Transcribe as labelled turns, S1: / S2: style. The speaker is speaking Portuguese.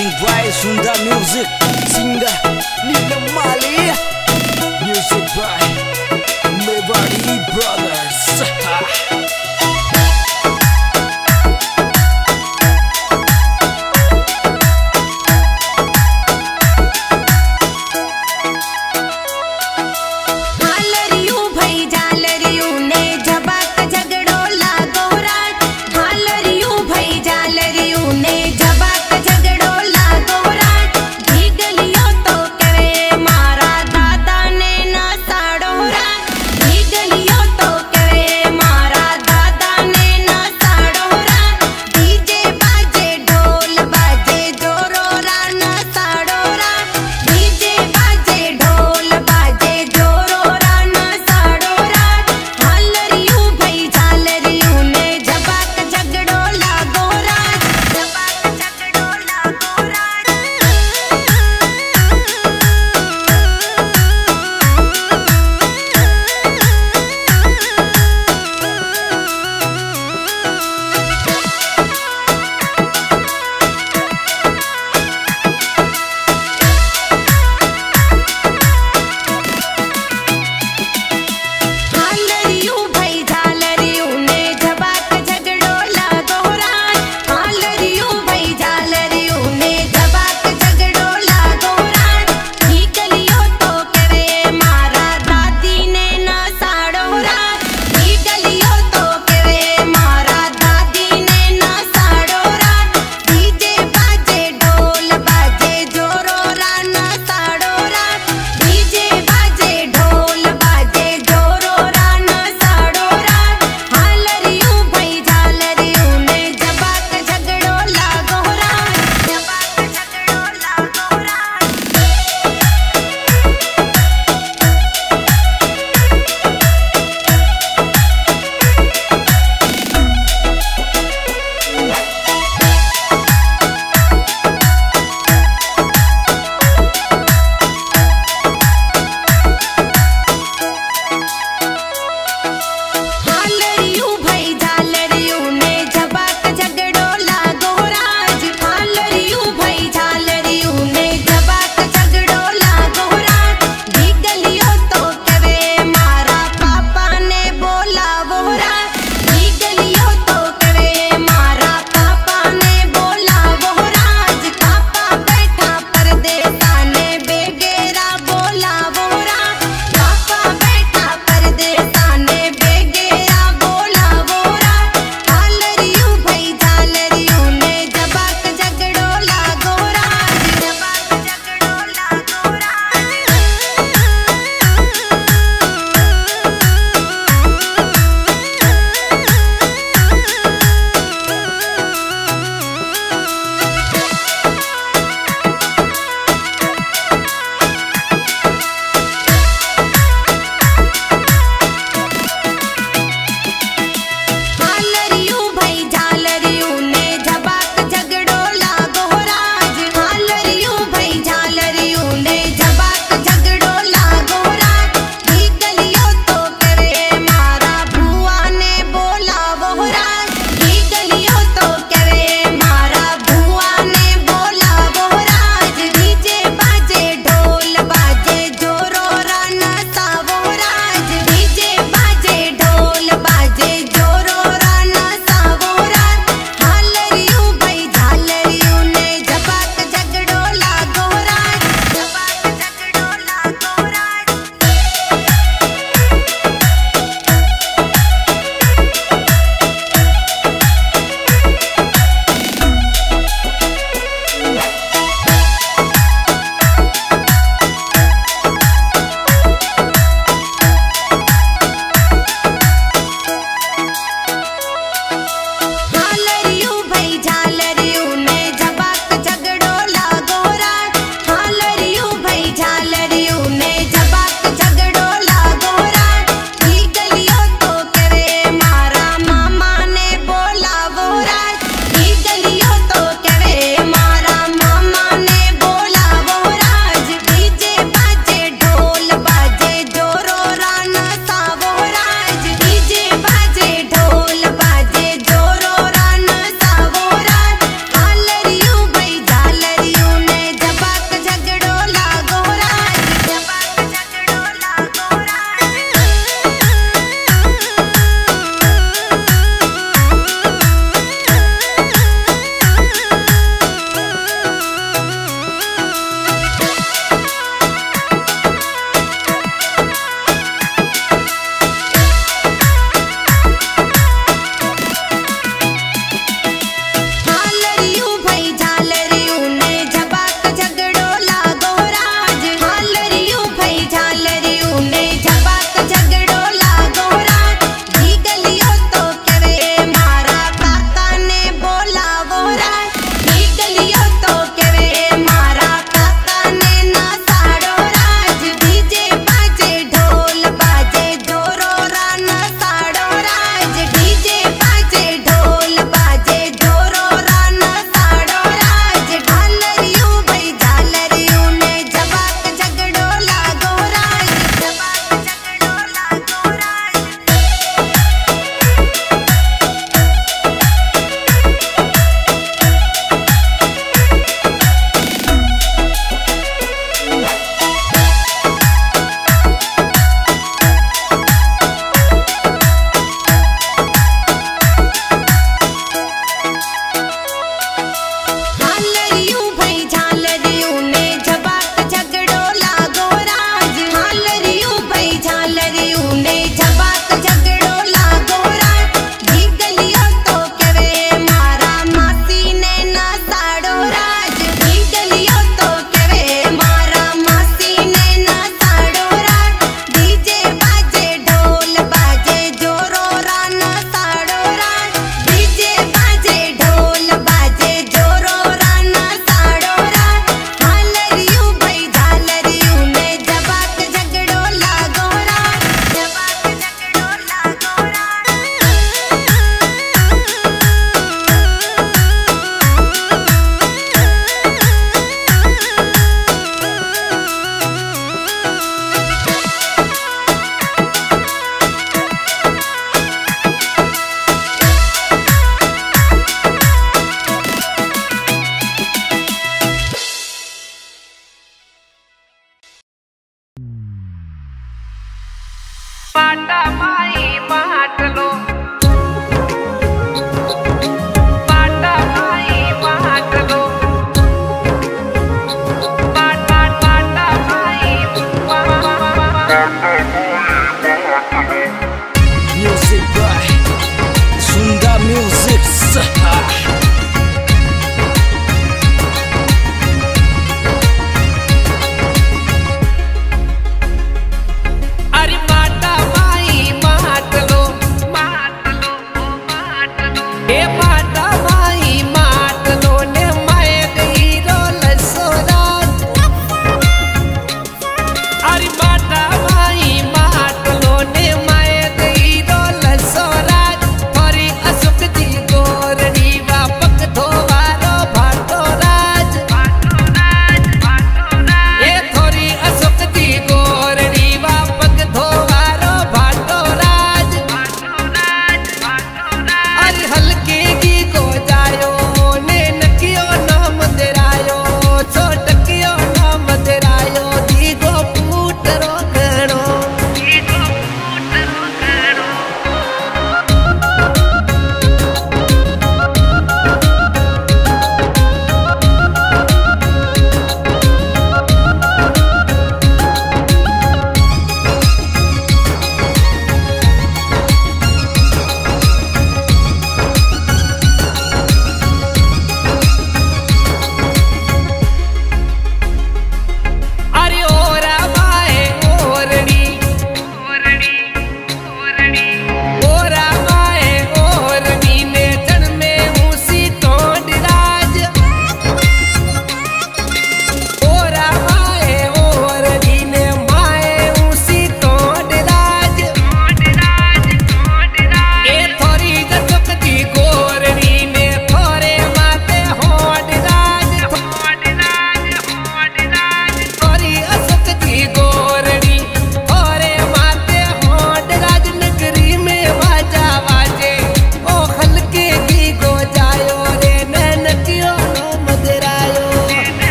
S1: Presenting Bryce Sunda Music Singer Nina